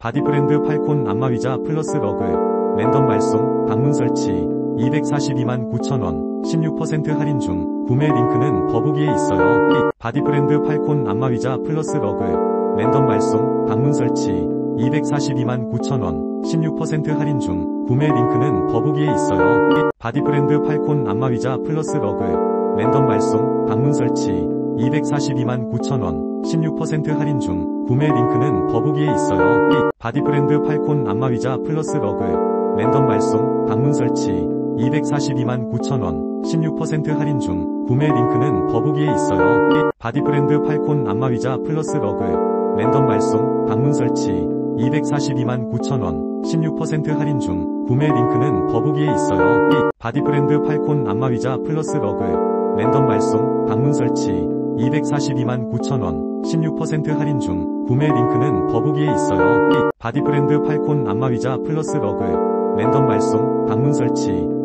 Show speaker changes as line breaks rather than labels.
바디프랜드 팔콘 안마의자 플러스 러그 랜덤 발송 방문 설치 242만 9천원 16% 할인 중 구매 링크는 더보기에 있어요. 바디프랜드 팔콘 안마의자 플러스 러그 랜덤 발송 방문 설치 242만 9천원 16% 할인 중 구매 링크는 더보기에 있어요. 바디프랜드 팔콘 안마의자 플러스 러그 랜덤 발송 방문 설치 242만 9천원 16% 할인 중 구매 링크는 더보기에 있어요. 바디프랜드 팔콘 안마의자 플러스 러그 랜덤 발송 방문 설치 242만 9천원 16% 할인 중 구매 링크는 더보기에 있어요. 바디 프랜드 팔콘 안마의자 플러스 러그 랜덤 발송 방문 설치 242만 9천원 16% 할인 중 구매 링크는 더보기에 있어요. 바디프랜드 팔콘 안마의자 플러스 러그 랜덤 발송 방문 설치 242만 9천원 16% 할인 중 구매 링크는 더보기에 있어요. 바디프랜드 팔콘 안마의자 플러스 러그 랜덤 발송 방문 설치